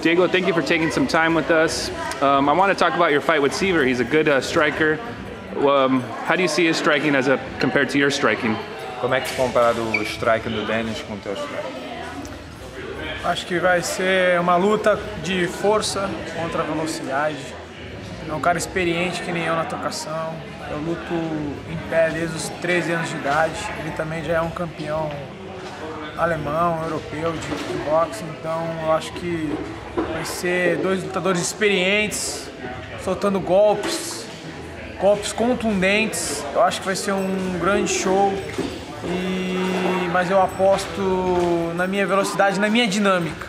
Diego, thank you for taking some time with us. Um, I want to talk about your fight with Seaver. He's a good uh, striker. Um, how do you see his striking as a compared to your striking? Como é que compara o striking do Dennis com o teu striking? Acho que vai ser uma luta de força contra a velocidade. É um cara experiente que nem eu na trocação. Eu luto em pé desde os 13 anos de idade. Ele também já é um campeão alemão, europeu de kickboxing. Então eu acho que vai ser dois lutadores experientes, soltando golpes, golpes contundentes. Eu acho que vai ser um grande show. E, mas eu aposto na minha velocidade, na minha dinâmica.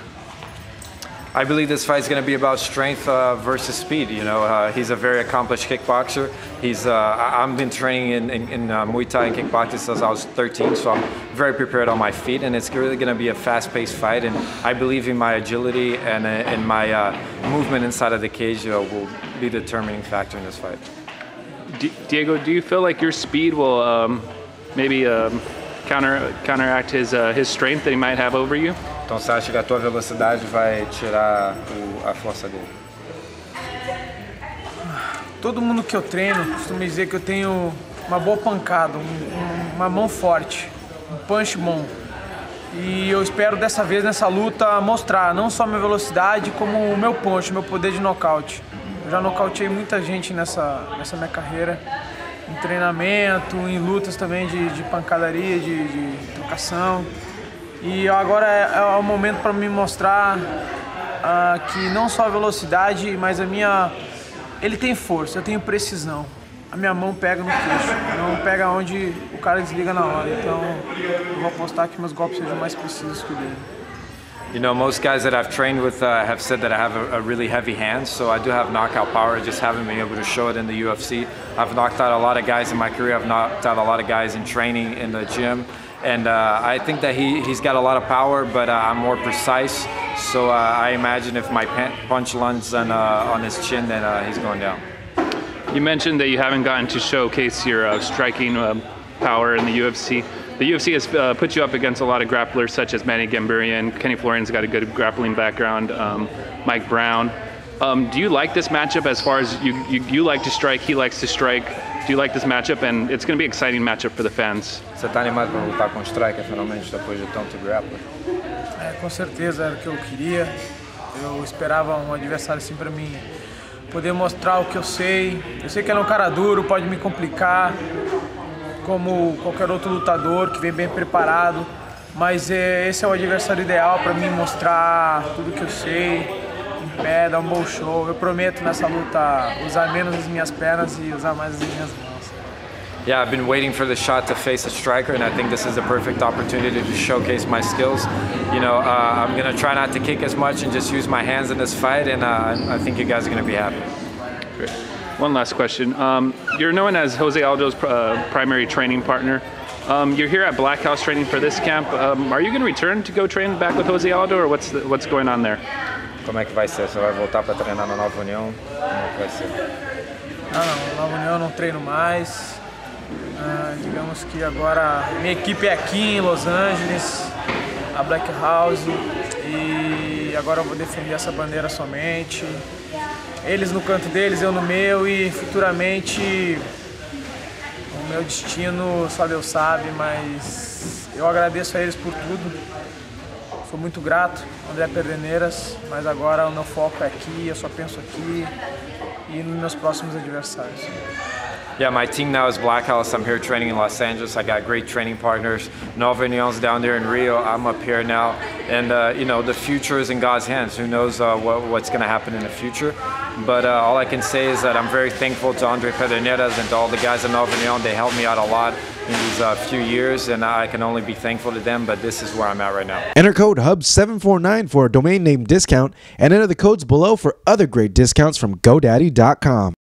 I believe this fight is going to be about strength uh, versus speed. You know, uh, he's a very accomplished kickboxer. He's uh, I've been training in, in, in uh, Muay Thai and kickboxing since I was 13, so I'm very prepared on my feet, and it's really going to be a fast-paced fight. And I believe in my agility and uh, in my uh, movement inside of the cage will be the determining factor in this fight. D Diego, do you feel like your speed will um, maybe um, counter counteract his his strength that he might have over you? Então você acha que a tua velocidade vai tirar o, a força dele? Todo mundo que eu treino costuma dizer que eu tenho uma boa pancada, um, uma mão forte, um punch bom. E eu espero dessa vez nessa luta mostrar não só minha velocidade, como o meu punch, meu poder de nocaute. Eu já nocauteei muita gente nessa, nessa minha carreira, em treinamento, em lutas também de, de pancadaria, de, de trocação. E agora é, é o momento para me mostrar uh, que não só a velocidade, mas a minha. Ele tem força, eu tenho precisão. A minha mão pega no queixo, não pega onde o cara desliga na hora. Então eu vou apostar que meus golpes sejam mais precisos que o dele. You know, most guys that I've trained with uh, have said that I have a, a, really heavy hand, so I do have knockout power. Just haven't been able to show it in the UFC. I've knocked out a lot of guys in my career. I've knocked out a lot of guys in training in the gym. and uh, I think that he, he's got a lot of power, but uh, I'm more precise. So uh, I imagine if my punch lands on, uh, on his chin, then uh, he's going down. You mentioned that you haven't gotten to showcase your striking power in the UFC. The UFC has put you up against a lot of grapplers such as Manny Gambarian, Kenny Florian's got a good grappling background, um, Mike Brown. Um, do you like this matchup as far as you, you, you like to strike, he likes to strike? Do you like this matchup? And it's going to be an exciting matchup for the fans. Você está animado para lutar com o Striker finalmente depois de tanto grappler? É, com certeza era o que eu queria. Eu esperava um adversário assim para mim poder mostrar o que eu sei. Eu sei que ele é um cara duro, pode me complicar, como qualquer outro lutador que vem bem preparado. Mas é, esse é o adversário ideal para mim mostrar tudo que eu sei, pé, dar um bom show. Eu prometo nessa luta usar menos as minhas pernas e usar mais as minhas mãos. Yeah, I've been waiting for the shot to face a striker, and I think this is a perfect opportunity to showcase my skills. You know, uh, I'm gonna try not to kick as much and just use my hands in this fight, and uh, I think you guys are gonna be happy. Great. One last question. Um, you're known as Jose Aldo's uh, primary training partner. Um, you're here at Black House training for this camp. Um, are you going to return to go train back with Jose Aldo, or what's the, what's going on there? Como é que vai ser? Você vai voltar para treinar na Nova União? Como é que vai ser? Não, não, na Nova União eu não treino mais. Ah, digamos que agora minha equipe é aqui em Los Angeles, a Black House, e agora eu vou defender essa bandeira somente. Eles no canto deles, eu no meu, e futuramente o meu destino só Deus sabe, mas eu agradeço a eles por tudo. Sou muito grato, André Perdeneiras, mas agora o meu foco é aqui, eu só penso aqui e nos meus próximos adversários. Yeah, my team now is Black House. I'm here training in Los Angeles. I got great training partners. Nova Union's down there in Rio. I'm up here now. And, uh, you know, the future is in God's hands. Who knows uh, what, what's going to happen in the future? But uh, all I can say is that I'm very thankful to Andre Pederneiras and to all the guys at Nova Union. They helped me out a lot in these uh, few years, and I can only be thankful to them. But this is where I'm at right now. Enter code HUB749 for a domain name discount and enter the codes below for other great discounts from GoDaddy.com.